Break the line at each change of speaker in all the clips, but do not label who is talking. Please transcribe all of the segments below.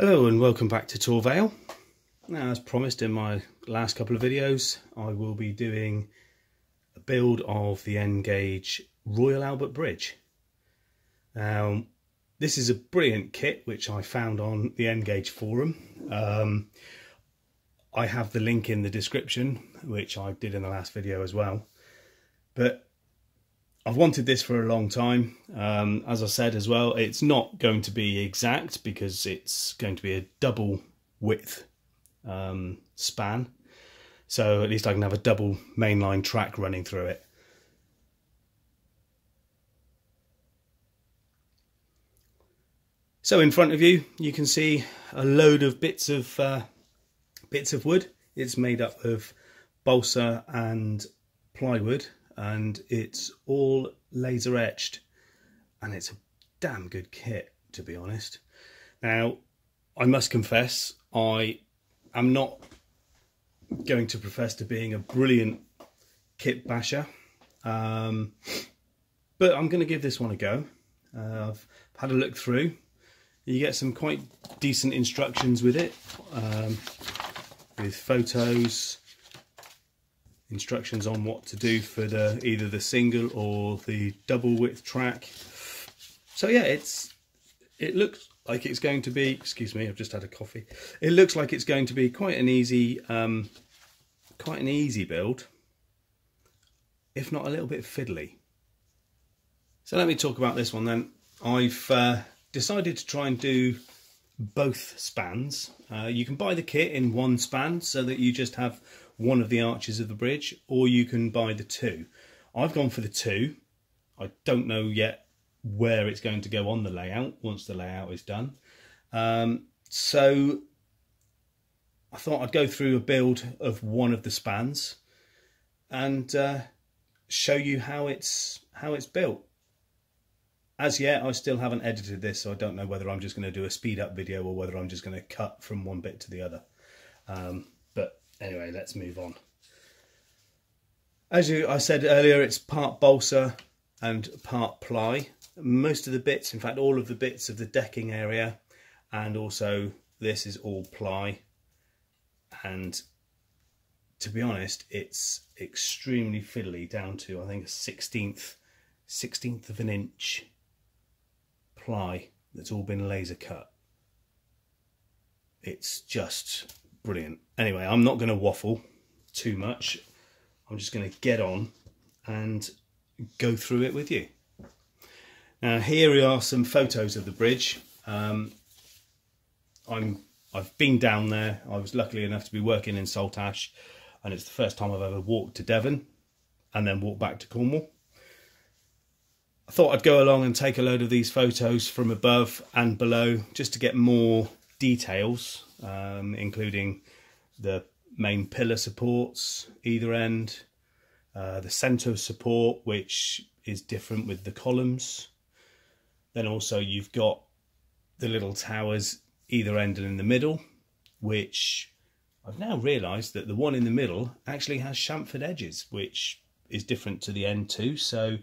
Hello and welcome back to Torre Vale. Now as promised in my last couple of videos I will be doing a build of the N Gauge Royal Albert Bridge. Now this is a brilliant kit which I found on the N Gauge forum. Um, I have the link in the description which I did in the last video as well. But I've wanted this for a long time. Um, as I said as well, it's not going to be exact because it's going to be a double width um, span. So at least I can have a double mainline track running through it. So in front of you, you can see a load of bits of uh, bits of wood. It's made up of balsa and plywood and it's all laser etched and it's a damn good kit to be honest. Now i must confess i am not going to profess to being a brilliant kit basher um, but i'm going to give this one a go. Uh, i've had a look through. You get some quite decent instructions with it um, with photos instructions on what to do for the either the single or the double width track. So yeah, it's it looks like it's going to be. Excuse me, I've just had a coffee. It looks like it's going to be quite an easy, um, quite an easy build, if not a little bit fiddly. So let me talk about this one then. I've uh, decided to try and do both spans. Uh, you can buy the kit in one span so that you just have one of the arches of the bridge or you can buy the two. I've gone for the two. I don't know yet where it's going to go on the layout once the layout is done. Um, so I thought I'd go through a build of one of the spans and uh, show you how it's how it's built. As yet, I still haven't edited this, so I don't know whether I'm just going to do a speed up video or whether I'm just going to cut from one bit to the other. Um, but anyway, let's move on. As you, I said earlier, it's part balsa and part ply. Most of the bits, in fact, all of the bits of the decking area and also this is all ply. And to be honest, it's extremely fiddly down to, I think, a 16th, 16th of an inch ply that's all been laser cut. It's just brilliant. Anyway, I'm not going to waffle too much. I'm just going to get on and go through it with you. Now here are some photos of the bridge. Um, I'm I've been down there. I was lucky enough to be working in Saltash and it's the first time I've ever walked to Devon and then walked back to Cornwall. I thought I'd go along and take a load of these photos from above and below just to get more details um, including the main pillar supports either end, uh, the centre of support, which is different with the columns. Then also you've got the little towers either end and in the middle, which I've now realised that the one in the middle actually has chamfered edges, which is different to the N2. So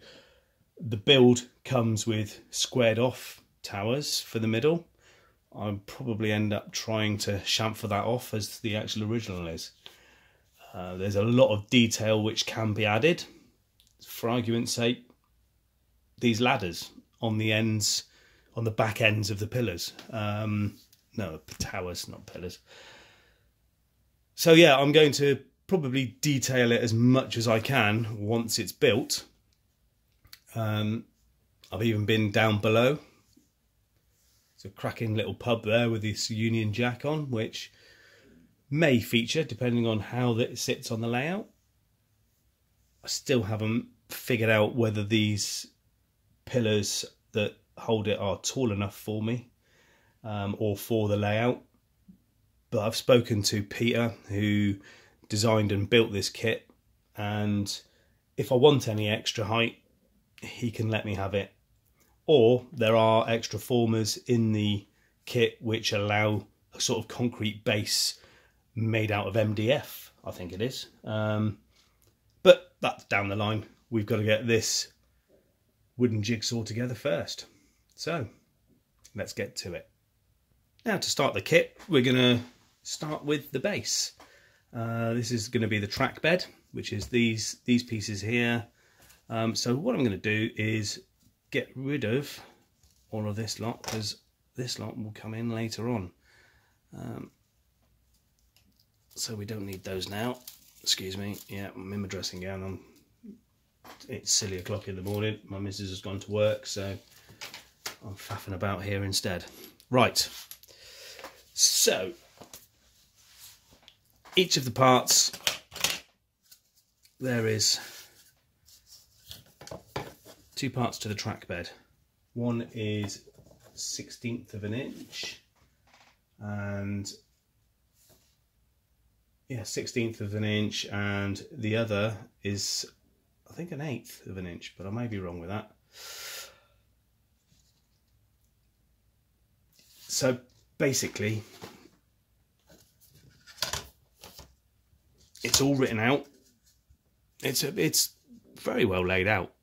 the build comes with squared off towers for the middle I'll probably end up trying to chamfer that off as the actual original is. Uh, there's a lot of detail which can be added. For argument's sake, these ladders on the ends, on the back ends of the pillars. Um, no, towers, not pillars. So yeah, I'm going to probably detail it as much as I can once it's built. Um, I've even been down below It's a cracking little pub there with this Union Jack on, which may feature depending on how it sits on the layout. I still haven't figured out whether these pillars that hold it are tall enough for me um, or for the layout. But I've spoken to Peter who designed and built this kit and if I want any extra height he can let me have it or there are extra formers in the kit which allow a sort of concrete base made out of MDF, I think it is. Um, but that's down the line. We've got to get this wooden jigsaw together first. So let's get to it. now to start the kit, we're going to start with the base. Uh, this is going to be the track bed, which is these, these pieces here. Um, so what I'm going to do is get rid of all of this lot because this lot will come in later on. Um, so we don't need those now. Excuse me. Yeah, I'm in my dressing gown. I'm, it's silly o'clock in the morning. My missus has gone to work, so I'm faffing about here instead. Right. So, each of the parts, there is two parts to the track bed. One is 16th of an inch and yeah 16th of an inch and the other is I think an eighth of an inch but I may be wrong with that. So basically it's all written out. It's a, it's very well laid out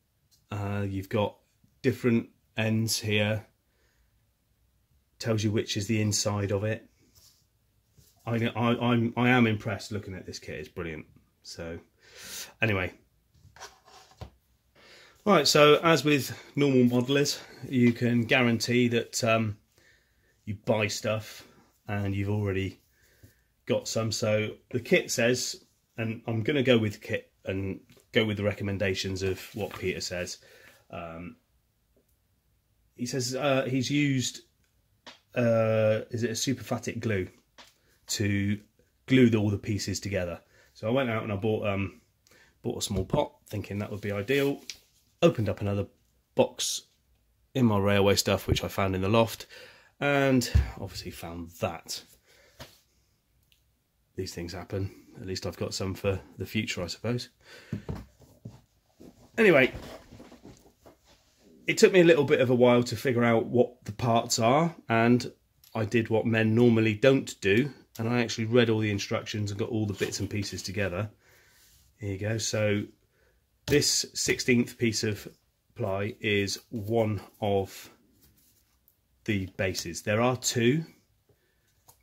uh, you've got different ends here tells you which is the inside of it I, I, I'm, I am impressed looking at this kit. It's brilliant. So, anyway. Right, so as with normal modelers, you can guarantee that um, you buy stuff and you've already got some. So the kit says, and I'm going to go with kit and go with the recommendations of what Peter says. Um, he says uh, he's used, uh, is it a superphatic glue? to glue all the pieces together. So I went out and I bought um, bought a small pot, thinking that would be ideal. Opened up another box in my railway stuff, which I found in the loft, and obviously found that. These things happen. At least I've got some for the future, I suppose. Anyway, it took me a little bit of a while to figure out what the parts are, and I did what men normally don't do, and I actually read all the instructions and got all the bits and pieces together. Here you go. So this 16th piece of ply is one of the bases. There are two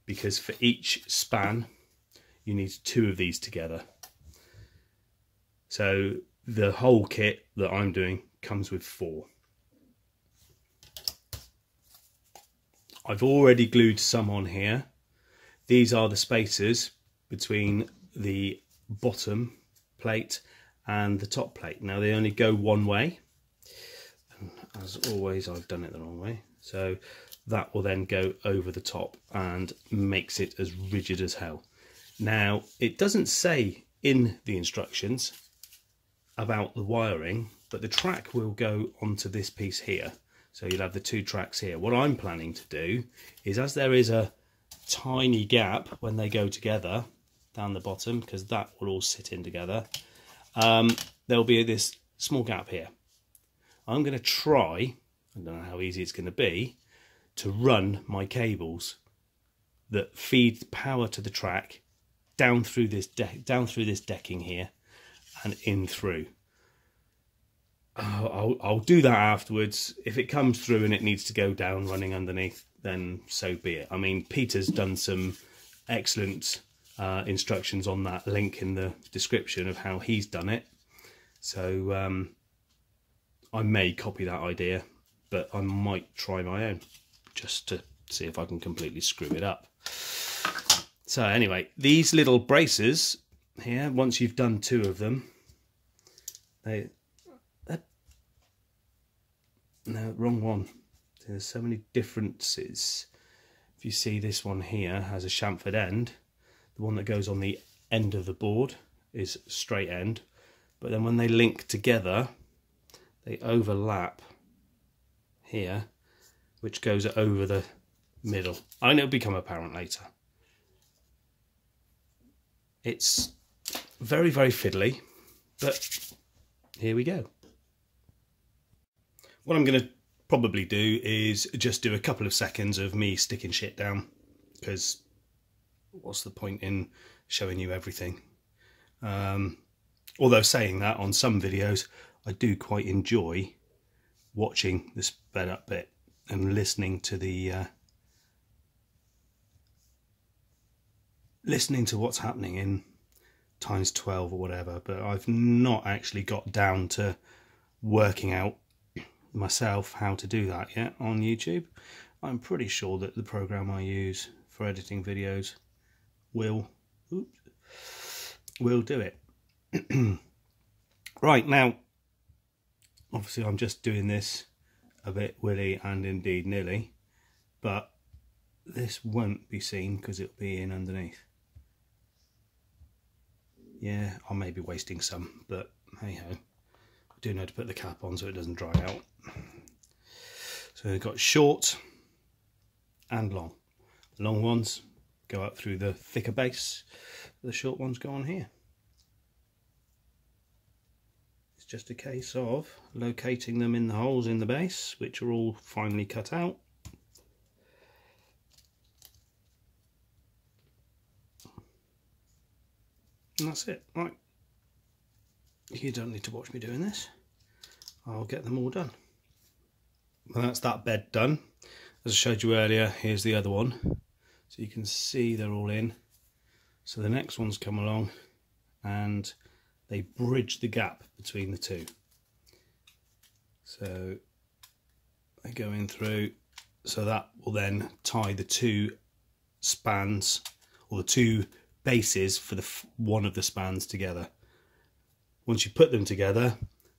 because for each span you need two of these together. So the whole kit that I'm doing comes with four. I've already glued some on here these are the spacers between the bottom plate and the top plate. Now they only go one way. And as always, I've done it the wrong way. So that will then go over the top and makes it as rigid as hell. Now, it doesn't say in the instructions about the wiring, but the track will go onto this piece here. So you'll have the two tracks here. What I'm planning to do is as there is a tiny gap when they go together down the bottom because that will all sit in together. Um, there'll be this small gap here. I'm going to try, I don't know how easy it's going to be, to run my cables that feed power to the track down through this deck, down through this decking here and in through. I'll, I'll do that afterwards. If it comes through and it needs to go down running underneath, then so be it. I mean, Peter's done some excellent uh, instructions on that link in the description of how he's done it. So um, I may copy that idea, but I might try my own just to see if I can completely screw it up. So anyway, these little braces here, once you've done two of them, they, no, wrong one. There's so many differences. If you see this one here has a chamfered end, the one that goes on the end of the board is straight end, but then when they link together, they overlap here, which goes over the middle. I know it'll become apparent later. It's very, very fiddly, but here we go. What I'm going to probably do is just do a couple of seconds of me sticking shit down because what's the point in showing you everything um, although saying that on some videos I do quite enjoy watching the sped up bit and listening to the uh, listening to what's happening in times 12 or whatever, but I've not actually got down to working out myself how to do that yet on YouTube. I'm pretty sure that the program I use for editing videos will oops, will do it. right now, obviously I'm just doing this a bit willy and indeed nilly, but this won't be seen because it'll be in underneath. Yeah, I may be wasting some, but hey ho. I do know to put the cap on so it doesn't dry out. So we've got short and long. The long ones go up through the thicker base, the short ones go on here. It's just a case of locating them in the holes in the base, which are all finely cut out. And that's it. Right. You don't need to watch me doing this. I'll get them all done. Well, that's that bed done. As I showed you earlier, here's the other one. So you can see they're all in. So the next ones come along and they bridge the gap between the two. So they go in through, so that will then tie the two spans or the two bases for the one of the spans together. Once you put them together,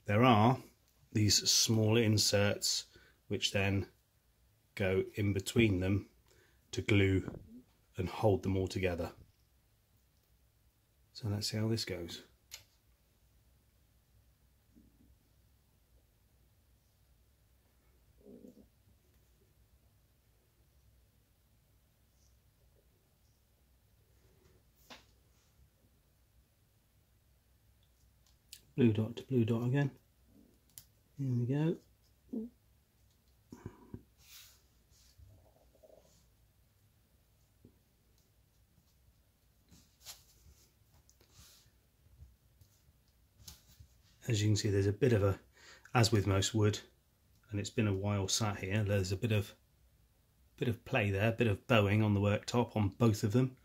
there are these small inserts which then go in between them to glue and hold them all together. So let's see how this goes. Blue dot to blue dot again. Here we go. As you can see there's a bit of a, as with most wood, and it's been a while sat here, there's a bit of bit of play there, a bit of bowing on the worktop on both of them,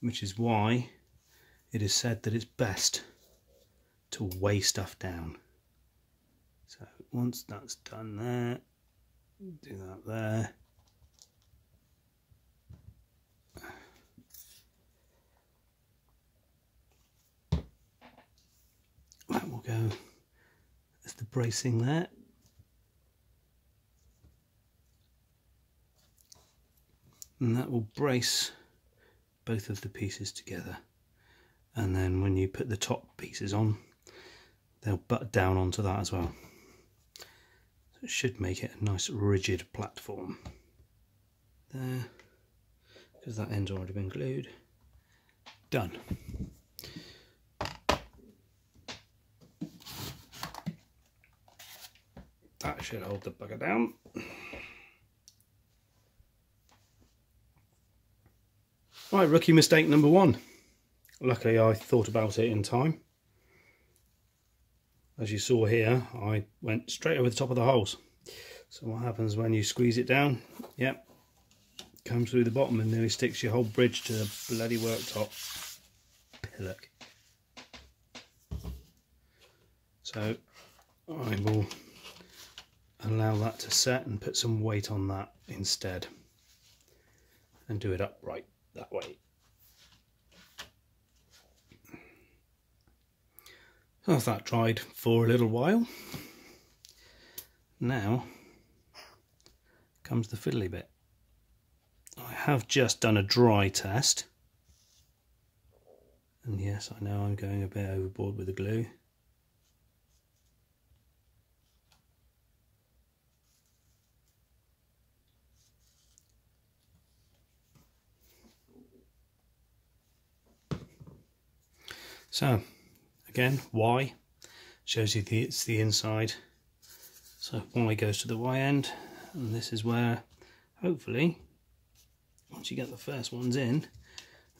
which is why it is said that it's best to weigh stuff down. So once that's done there, do that there. That will go as the bracing there. And that will brace both of the pieces together. And then when you put the top pieces on, they'll butt down onto that as well. So it should make it a nice rigid platform. There, because that end's already been glued. Done. That should hold the bugger down. Right, rookie mistake number one. Luckily I thought about it in time as you saw here I went straight over the top of the holes. So what happens when you squeeze it down? Yep comes through the bottom and nearly sticks your whole bridge to the bloody worktop. Pillock. So I will allow that to set and put some weight on that instead and do it upright that way I've that dried for a little while. Now comes the fiddly bit. I have just done a dry test. And yes, I know I'm going a bit overboard with the glue. So, again Y shows you the it's the inside so Y goes to the Y end and this is where hopefully once you get the first ones in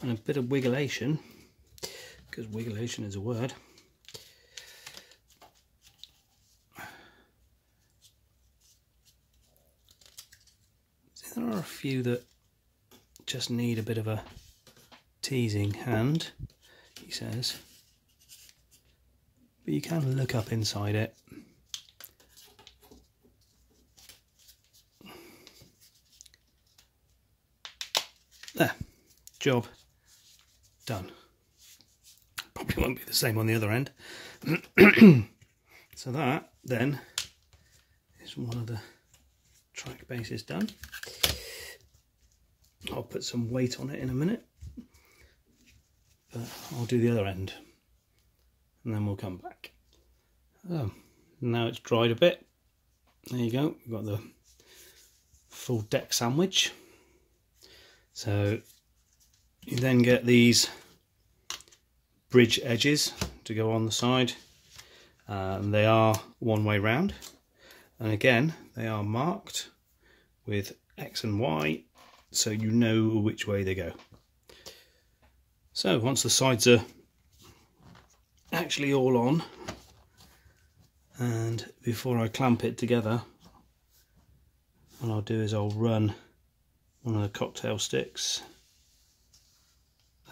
and a bit of wigglation because wigglation is a word there are a few that just need a bit of a teasing hand, he says. But you can look up inside it. There, job done. Probably won't be the same on the other end. so that then is one of the track bases done. I'll put some weight on it in a minute. But I'll do the other end. And then we'll come back. Oh, now it's dried a bit. There you go. We've got the full deck sandwich. So you then get these bridge edges to go on the side. Uh, and they are one way round. And again, they are marked with X and Y so you know which way they go. So once the sides are actually all on. And before I clamp it together what I'll do is I'll run one of the cocktail sticks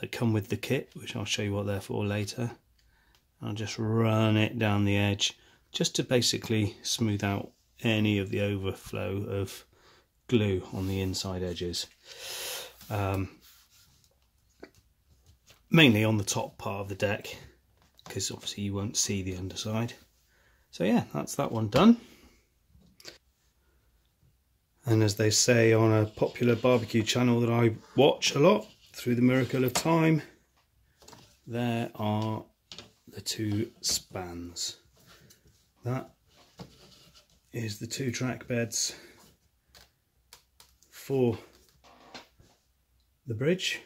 that come with the kit which I'll show you what they're for later. I'll just run it down the edge just to basically smooth out any of the overflow of glue on the inside edges. Um, mainly on the top part of the deck because obviously you won't see the underside. So yeah, that's that one done. And as they say on a popular barbecue channel that I watch a lot, Through the Miracle of Time, there are the two spans. That is the two track beds for the bridge.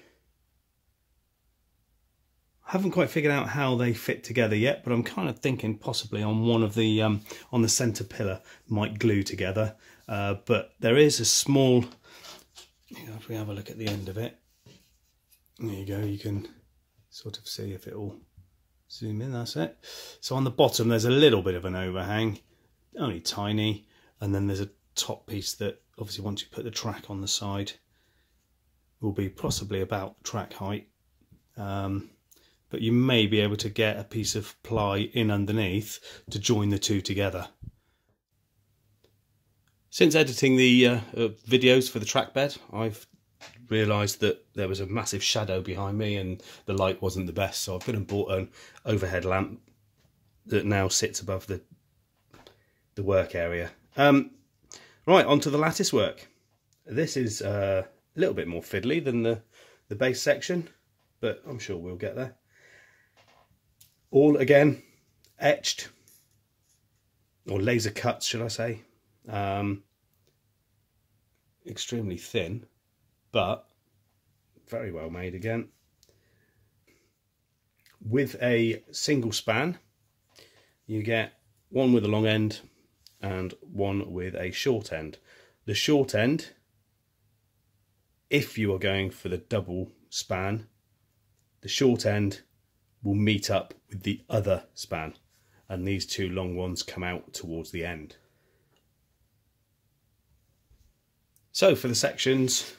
I haven't quite figured out how they fit together yet, but I'm kind of thinking possibly on one of the um, on the centre pillar might glue together. Uh, but there is a small. If we have a look at the end of it, there you go. You can sort of see if it will zoom in. That's it. So on the bottom, there's a little bit of an overhang, only tiny, and then there's a top piece that obviously once you put the track on the side will be possibly about track height um, but you may be able to get a piece of ply in underneath to join the two together. Since editing the uh, uh, videos for the track bed I've realised that there was a massive shadow behind me and the light wasn't the best so I've been and bought an overhead lamp that now sits above the the work area. Um, Right, onto the lattice work. This is uh, a little bit more fiddly than the, the base section, but I'm sure we'll get there. All, again, etched, or laser cuts, should I say. Um, extremely thin, but very well made again. With a single span, you get one with a long end and one with a short end. The short end, if you are going for the double span, the short end will meet up with the other span and these two long ones come out towards the end. So for the sections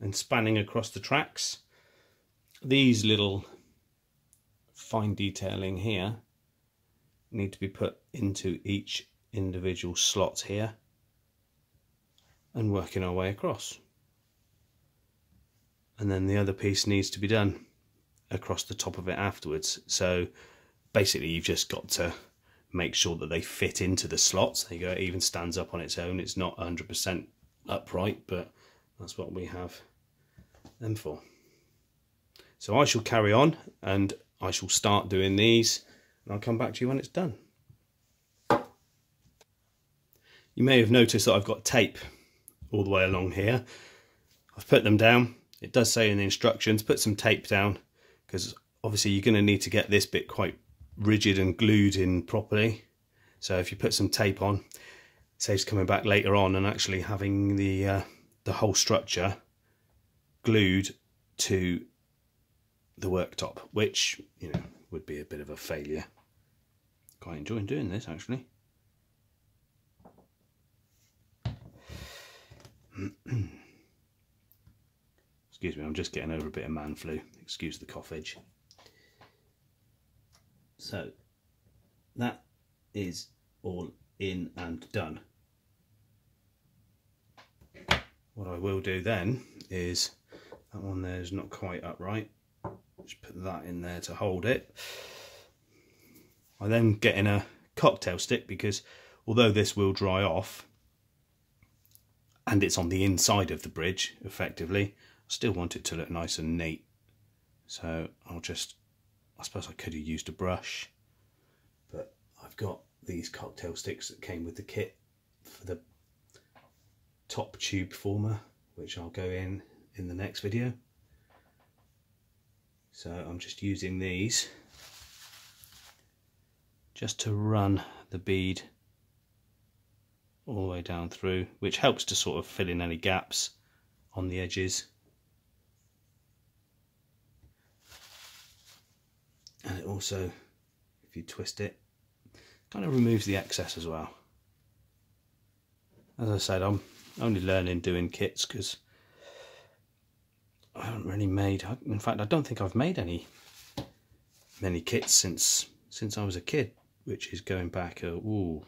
and spanning across the tracks, these little fine detailing here need to be put into each individual slot here and working our way across. And then the other piece needs to be done across the top of it afterwards. So basically you've just got to make sure that they fit into the slots. There you go, it even stands up on its own. It's not 100% upright, but that's what we have them for. So I shall carry on and I shall start doing these and I'll come back to you when it's done. You may have noticed that I've got tape all the way along here. I've put them down. It does say in the instructions, put some tape down because obviously you're going to need to get this bit quite rigid and glued in properly. So if you put some tape on, saves coming back later on and actually having the uh, the whole structure glued to the worktop, which you know would be a bit of a failure. Quite enjoying doing this actually. Excuse me, I'm just getting over a bit of man flu. Excuse the coughage. So that is all in and done. What I will do then is that one there is not quite upright. Just put that in there to hold it. I then get in a cocktail stick because although this will dry off and it's on the inside of the bridge effectively, still want it to look nice and neat. So I'll just, I suppose I could have used a brush, but I've got these cocktail sticks that came with the kit for the top tube former, which I'll go in in the next video. So I'm just using these just to run the bead all the way down through, which helps to sort of fill in any gaps on the edges. And it also, if you twist it, kind of removes the excess as well. As I said, I'm only learning doing kits because I haven't really made. In fact, I don't think I've made any many kits since since I was a kid, which is going back a, ooh,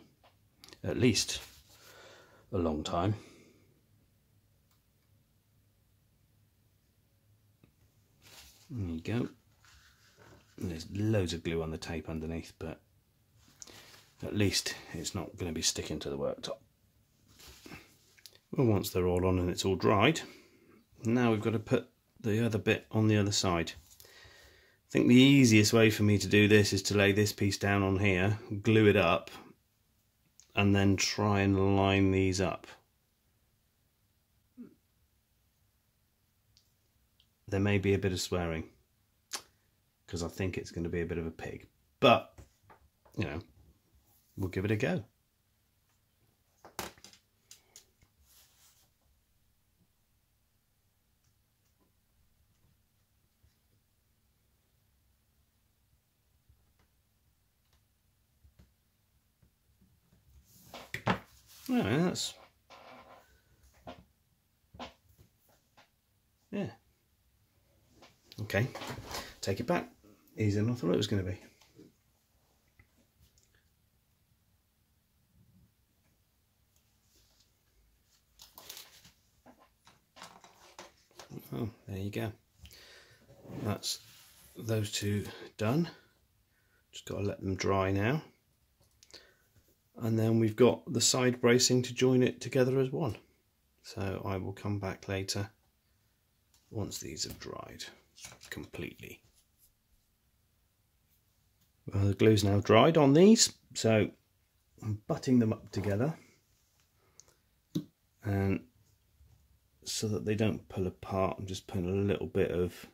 at least a long time. There you go. There's loads of glue on the tape underneath, but at least it's not going to be sticking to the worktop. Well, once they're all on and it's all dried, now we've got to put the other bit on the other side. I think the easiest way for me to do this is to lay this piece down on here, glue it up, and then try and line these up. There may be a bit of swearing because I think it's going to be a bit of a pig, but you know, we'll give it a go. Oh, that's yeah. Okay, take it back. Easier than I thought it was going to be. Oh, there you go. That's those two done. Just got to let them dry now and then we've got the side bracing to join it together as one so I will come back later once these have dried completely well the glue's now dried on these so I'm butting them up together and so that they don't pull apart I'm just putting a little bit of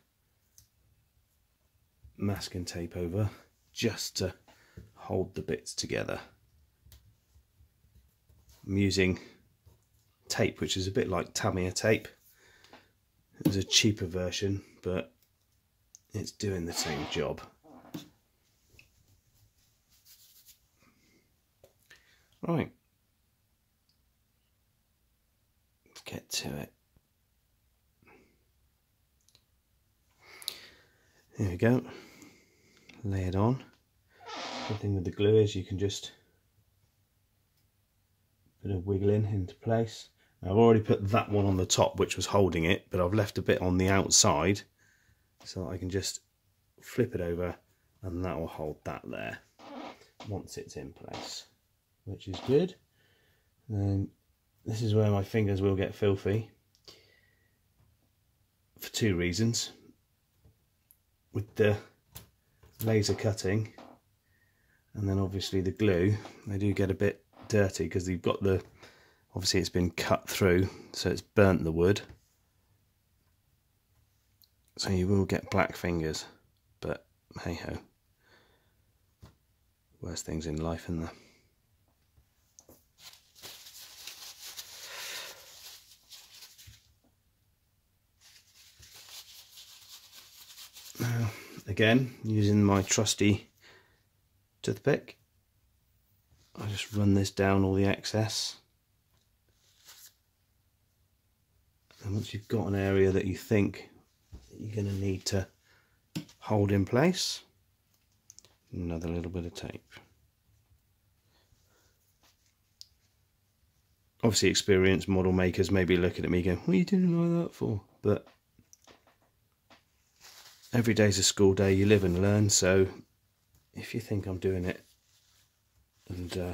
masking tape over just to hold the bits together I'm using tape which is a bit like Tamiya tape. It's a cheaper version but it's doing the same job. Right, let's get to it. There we go, lay it on. Good thing with the glue is you can just bit of wiggling into place. I've already put that one on the top which was holding it but I've left a bit on the outside so I can just flip it over and that will hold that there once it's in place which is good. And this is where my fingers will get filthy for two reasons. With the laser cutting and then obviously the glue, they do get a bit dirty because you've got the obviously it's been cut through so it's burnt the wood so you will get black fingers but hey ho worst things in life in there now again using my trusty toothpick I just run this down all the excess And once you've got an area that you think you're going to need to hold in place, another little bit of tape. Obviously experienced model makers may be looking at me going, what are you doing like that for? But every day's a school day, you live and learn, so if you think I'm doing it and uh,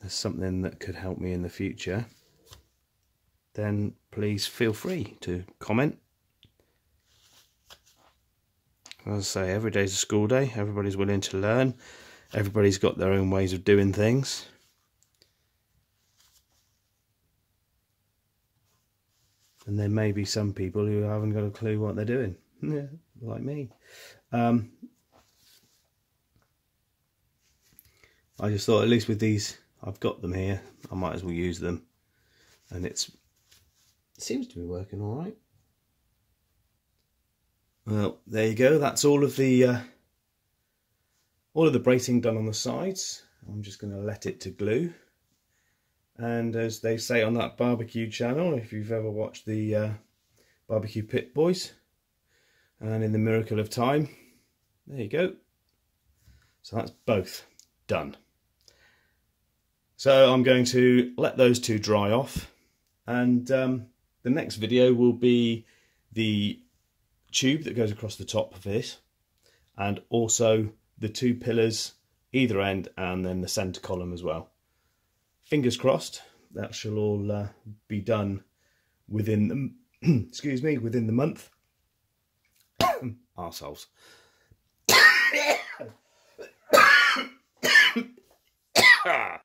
there's something that could help me in the future, then please feel free to comment. As I say, every day's a school day, everybody's willing to learn, everybody's got their own ways of doing things. And there may be some people who haven't got a clue what they're doing, yeah, like me. Um, I just thought, at least with these, I've got them here. I might as well use them, and it's it seems to be working all right. Well, there you go. That's all of the uh, all of the bracing done on the sides. I'm just going to let it to glue. And as they say on that barbecue channel, if you've ever watched the uh, Barbecue Pit Boys, and in the Miracle of Time, there you go. So that's both done. So I'm going to let those two dry off and um, the next video will be the tube that goes across the top of this and also the two pillars either end and then the centre column as well fingers crossed that shall all uh, be done within the excuse me within the month. Arseholes. Ah.